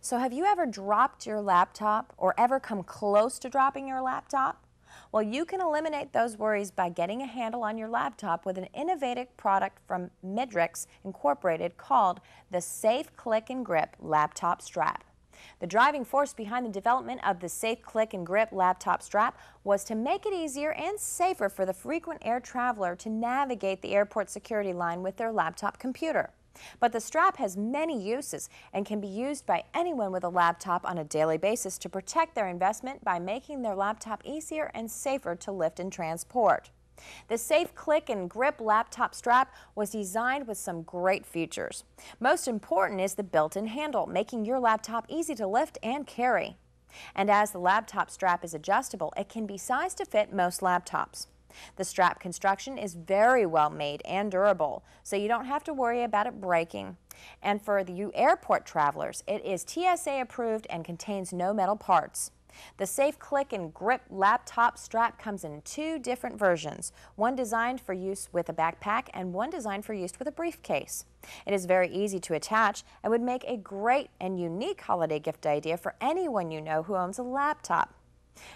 So have you ever dropped your laptop or ever come close to dropping your laptop? Well, you can eliminate those worries by getting a handle on your laptop with an innovative product from Midrix Incorporated called the Safe Click and Grip Laptop Strap. The driving force behind the development of the Safe Click and Grip laptop strap was to make it easier and safer for the frequent air traveler to navigate the airport security line with their laptop computer. But the strap has many uses and can be used by anyone with a laptop on a daily basis to protect their investment by making their laptop easier and safer to lift and transport. The Safe Click and Grip laptop strap was designed with some great features. Most important is the built-in handle, making your laptop easy to lift and carry. And as the laptop strap is adjustable, it can be sized to fit most laptops. The strap construction is very well made and durable, so you don't have to worry about it breaking. And for the airport travelers, it is TSA approved and contains no metal parts. The Safe Click and Grip laptop strap comes in two different versions, one designed for use with a backpack and one designed for use with a briefcase. It is very easy to attach and would make a great and unique holiday gift idea for anyone you know who owns a laptop.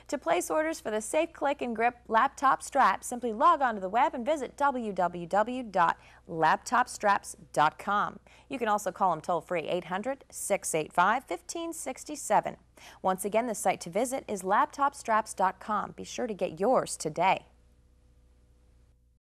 To place orders for the Safe Click and Grip laptop strap, simply log on to the web and visit www.laptopstraps.com. You can also call them toll free 800 685 1567. Once again, the site to visit is laptopstraps.com. Be sure to get yours today.